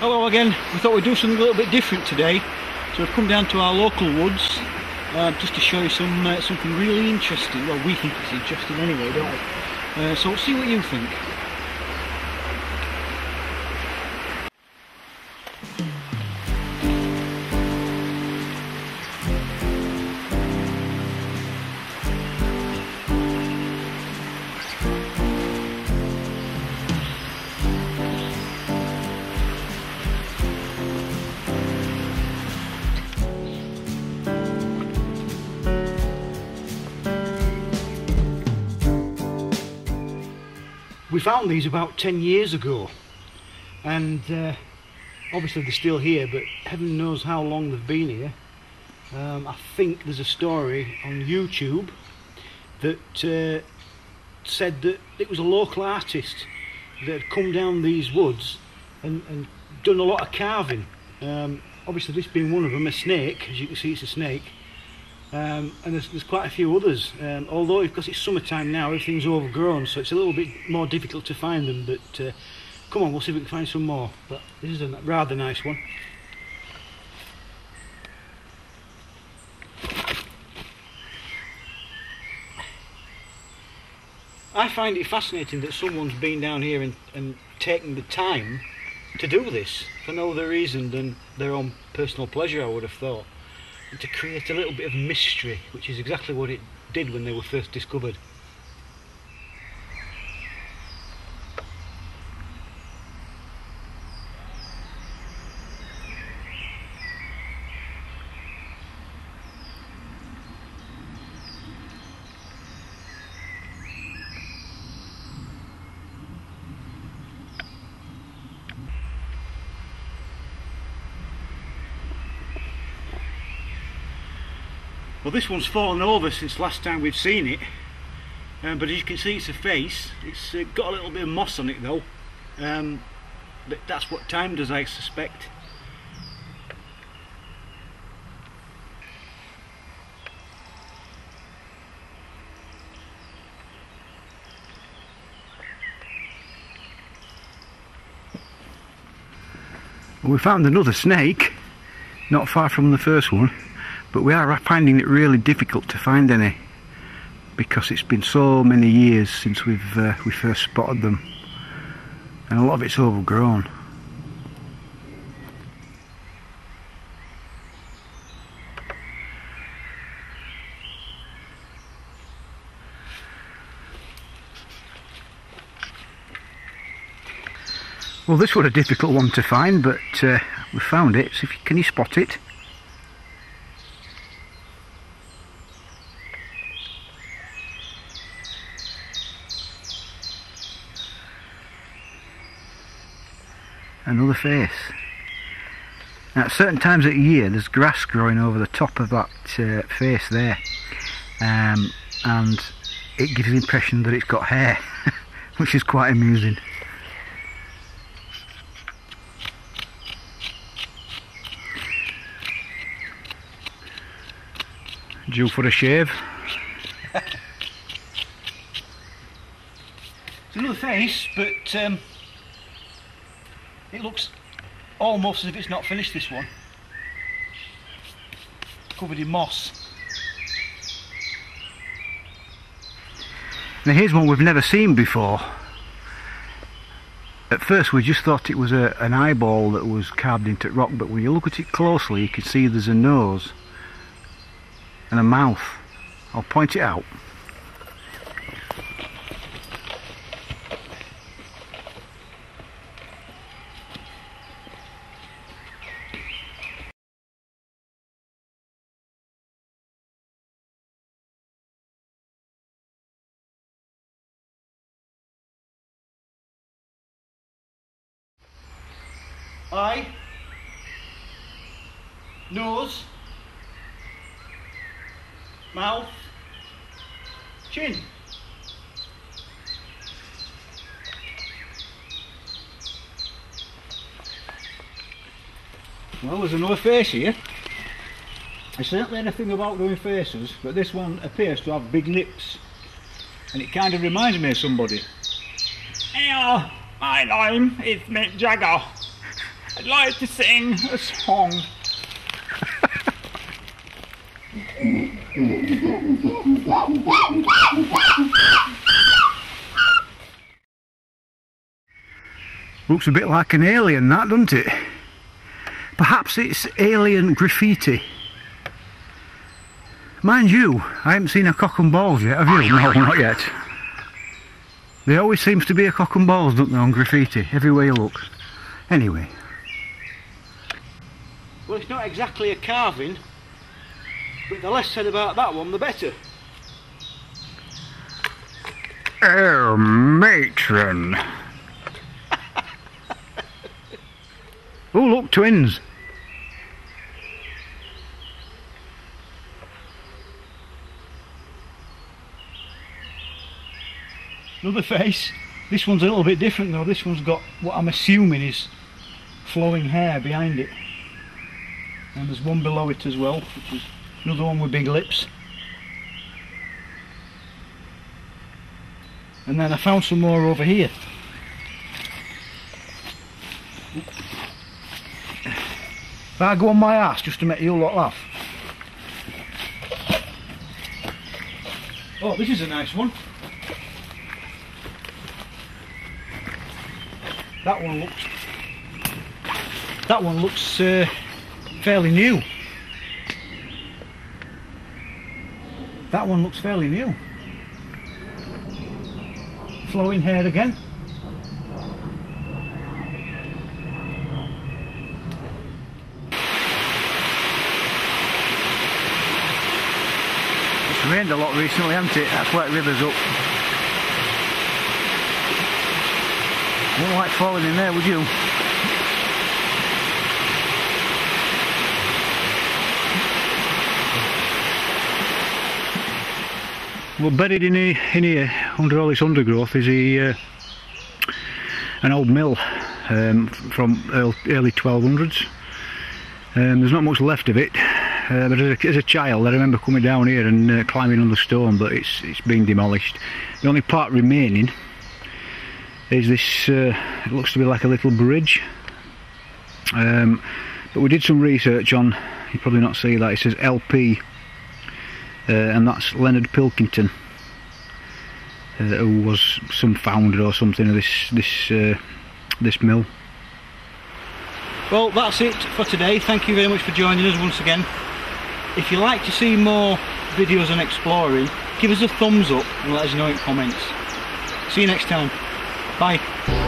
Hello again. We thought we'd do something a little bit different today. So we've come down to our local woods uh, just to show you some uh, something really interesting. Well, we think it's interesting anyway, don't we? Uh, so see what you think. We found these about 10 years ago. And uh, obviously they're still here but heaven knows how long they've been here. Um, I think there's a story on YouTube that uh, said that it was a local artist that had come down these woods and, and done a lot of carving. Um, obviously this being one of them a snake as you can see it's a snake um, and there's, there's, quite a few others. Um, although because it's summertime now everything's overgrown so it's a little bit more difficult to find them but uh, come on we'll see if we can find some more. But this is a rather nice one. I find it fascinating that someone's been down here and, and taken the time to do this for no other reason than their own personal pleasure I would have thought and to create a little bit of mystery, which is exactly what it did when they were first discovered. Well this one's fallen over since last time we've seen it. Um, but as you can see it's a face. It's uh, got a little bit of moss on it though. Um, but that's what time does I suspect. We found another snake not far from the first one but we are finding it really difficult to find any because it's been so many years since we've uh, we first spotted them. And a lot of it's overgrown. Well this was a difficult one to find but uh, we found it. So if you, can you spot it? Another face. Now, at certain times of the year there's grass growing over the top of that uh, face there um, and it gives the impression that it's got hair which is quite amusing. Due for a shave. it's another face but um, it looks almost as if it's not finished this one. Covered in moss. Now here's one we've never seen before. At first we just thought it was a, an eyeball that was carved into rock but when you look at it closely you can see there's a nose and a mouth. I'll point it out. Eye, nose, mouth, chin. Well, there's another face here. I certainly anything about doing faces, but this one appears to have big lips. And it kind of reminds me of somebody. Hey, uh, my name is Mick Jagger. I'd like to sing a song. Looks a bit like an alien that, doesn't it? Perhaps it's alien graffiti. Mind you, I haven't seen a cock and balls yet, have you? No, not yet. There always seems to be a cock and balls, don't there, on graffiti, everywhere you look. Anyway. Well, it's not exactly a carving, but the less said about that one, the better. Oh, matron. oh, look, twins. Another face. This one's a little bit different though. This one's got what I'm assuming is flowing hair behind it. And there's one below it as well, which is another one with big lips. And then I found some more over here. I go on my ass just to make you lot laugh. Oh, this is a nice one. That one looks. That one looks uh, fairly new. That one looks fairly new. Flowing hair again. It's rained a lot recently, hasn't it? That's why it rivers up. Wouldn't like falling in there, would you? Well, buried in here, in here under all this undergrowth is a, uh, an old mill um, from early 1200s. Um, there's not much left of it, uh, but as a, as a, child I remember coming down here and uh, climbing on the stone, but it's it's been demolished. The only part remaining is this uh, it looks to be like a little bridge um, but we did some research on you probably not see that it says LP uh, and that's Leonard Pilkington uh, who was some founder or something of this this uh, this mill. Well that's it for today. Thank you very much for joining us once again. If you like to see more videos on exploring give us a thumbs up and let us know in comments. See you next time. Bye.